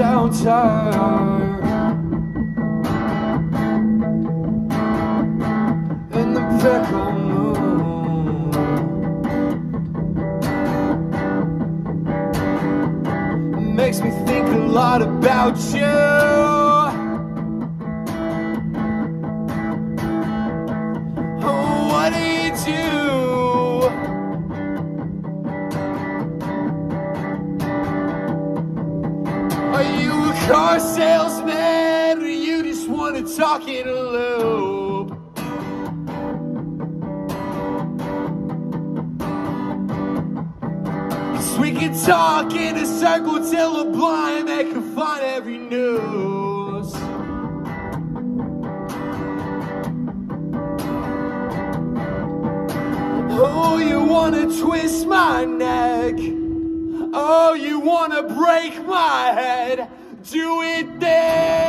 shelter. In the fickle moon. Makes me think a lot about you. Car salesman or you just want to talk in a loop? We can talk in a circle till a blind man can find every news. Oh, you wanna twist my neck? Oh, you wanna break my head? Do it then.